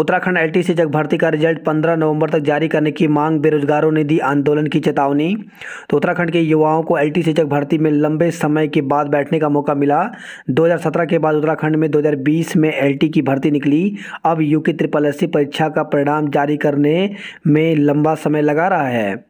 Uttarakhand LT शिक्षक भर्ती का रिज़ल्ट 15 नवंबर तक जारी करने की मांग, बेरोजगारों ने दी आंदोलन की चेतावनी। तो उत्तराखंड के युवाओं को एलटी शिक्षक भर्ती में लंबे समय के बाद बैठने का मौका मिला। 2017 के बाद उत्तराखंड में 2020 में एलटी की भर्ती निकली। अब यूके ट्रिपल एस परीक्षा का परिणाम जारी करने में लंबा समय लगा रहा है।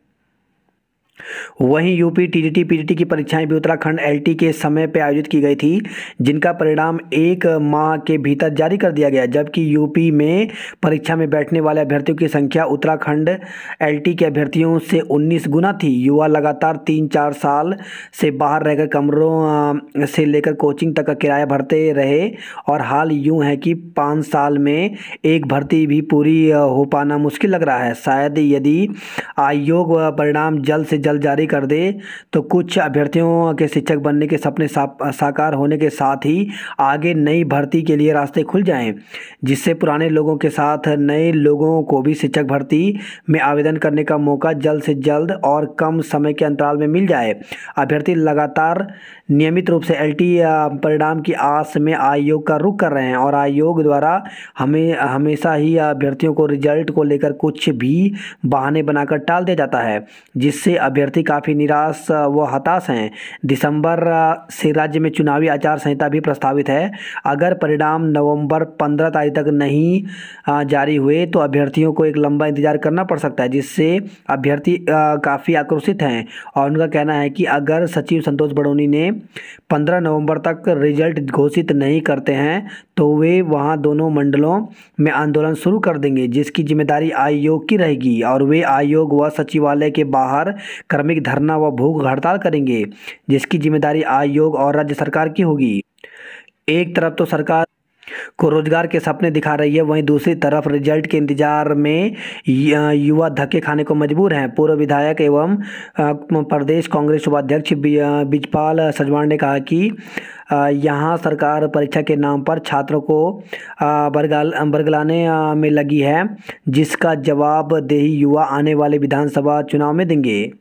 वहीं यूपी टीजीटी पीजीटी की परीक्षाएँ भी उत्तराखंड एलटी के समय पर आयोजित की गई थी, जिनका परिणाम एक माह के भीतर जारी कर दिया गया, जबकि यूपी में परीक्षा में बैठने वाले अभ्यर्थियों की संख्या उत्तराखंड एलटी के अभ्यर्थियों से 19 गुना थी। युवा लगातार तीन चार साल से बाहर रहकर कमरों से लेकर कोचिंग तक का किराया भरते रहे और हाल यूँ है कि पाँच साल में एक भर्ती भी पूरी हो पाना मुश्किल लग रहा है। शायद यदि आयोग परिणाम जल्द से जल्द जारी कर दे। तो कुछ अभ्यर्थियों के शिक्षक बनने के सपने साकार होने के साथ ही आगे नई भर्ती के लिए रास्ते खुल जाएँ, जिससे पुराने लोगों के साथ नए लोगों को भी शिक्षक भर्ती में आवेदन करने का मौका जल्द से जल्द और कम समय के अंतराल में मिल जाए। अभ्यर्थी लगातार नियमित रूप से एल परिणाम की आस में आयोग का रुख कर रहे हैं और आयोग द्वारा हमें, हमेशा ही अभ्यर्थियों को रिज़ल्ट को लेकर कुछ भी बहाने बनाकर टाल दिया जाता है, जिससे अभ्यर्थी काफ़ी निराश व हताश हैं। दिसंबर से राज्य में चुनावी आचार संहिता भी प्रस्तावित है। अगर परिणाम नवंबर पंद्रह तारीख तक नहीं जारी हुए तो अभ्यर्थियों को एक लंबा इंतज़ार करना पड़ सकता है, जिससे अभ्यर्थी काफ़ी आक्रोशित हैं और उनका कहना है कि अगर सचिव संतोष बड़ोनी ने पंद्रह नवंबर तक रिज़ल्ट घोषित नहीं करते हैं तो वे वहाँ दोनों मंडलों में आंदोलन शुरू कर देंगे, जिसकी ज़िम्मेदारी आयोग की रहेगी और वे आयोग व सचिवालय के बाहर क्रमिक धरना व भूख हड़ताल करेंगे, जिसकी ज़िम्मेदारी आयोग और राज्य सरकार की होगी। एक तरफ़ तो सरकार को रोज़गार के सपने दिखा रही है। वहीं दूसरी तरफ़ रिज़ल्ट के इंतज़ार में युवा धक्के खाने को मजबूर हैं। पूर्व विधायक एवं प्रदेश कांग्रेस उपाध्यक्ष बिजपाल सजवाण ने कहा कि यहाँ सरकार परीक्षा के नाम पर छात्रों को बरगाल, बरगलाने में लगी है, जिसका जवाब देही युवा आने वाले विधानसभा चुनाव में देंगे।